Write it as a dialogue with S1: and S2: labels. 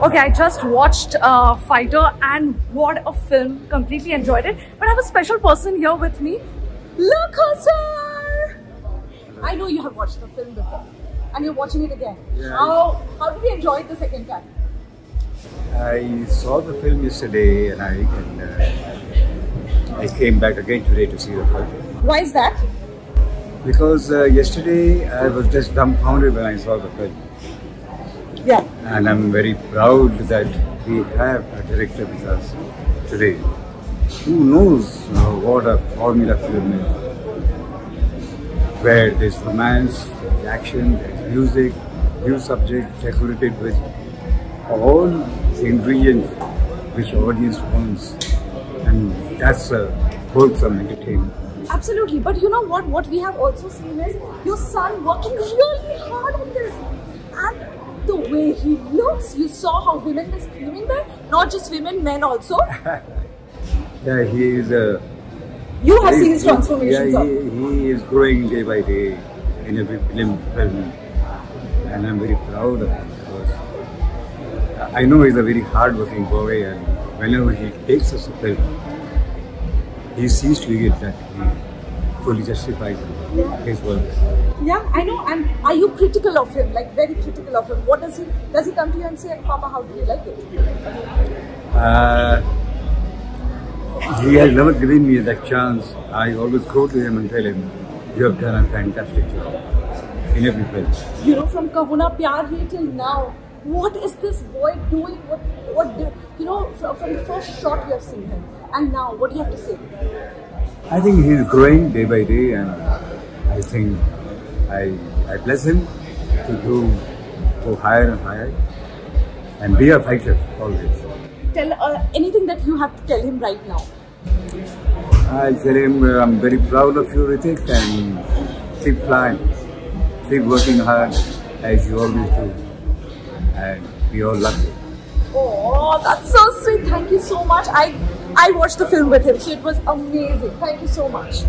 S1: Okay, I just watched uh, Fighter and what a film. Completely enjoyed it. But I have a special person here with me. Look, sir! I know you have watched the film before and you're watching it again.
S2: Yeah.
S1: How, how did you enjoy it the second time?
S2: I saw the film yesterday and I and, uh, I came back again today to see the film
S1: Why is that?
S2: because uh, yesterday I was just dumbfounded when I saw the film
S1: Yeah.
S2: and I'm very proud that we have a director with us today who knows uh, what a formula film is where there's romance, there's action, there's music, new subject decorated with all the ingredients which the audience wants and that's a wholesome entertainment.
S1: Absolutely, but you know what? What we have also seen is your son working really hard on this, way he looks. You saw how women were screaming there, not just women, men also.
S2: Yeah, he is a
S1: You have seen his transformation,
S2: Yeah, he, he is growing day by day in every film, film, and I'm very proud of him because I know he's a very hard-working boy, and whenever he takes us a film, he sees to it that he fully justifies his work.
S1: Yeah, I know. And are you critical of him? Like very critical of him? What does he? Does he come to you and say, "Papa, how do you like it?"
S2: Uh, he has never given me that chance. I always go to him and tell him, "You have done a fantastic job in every film."
S1: You know, from Kaho Naa Pyar Hai till now, what is this boy doing? What, what, do, you know, from, from the first shot you have seen him, and now, what do you have to say?
S2: I think he is growing day by day, and I think I I bless him to do go higher and higher, and be a fighter always.
S1: Tell uh, anything that you have to tell him right now.
S2: I tell him uh, I'm very proud of you, Hrithik, and keep flying, keep working hard as you always do, and we all love you.
S1: Oh, that's so sweet. Thank you so much. I I watched the film with him, so it was amazing. Thank you so much.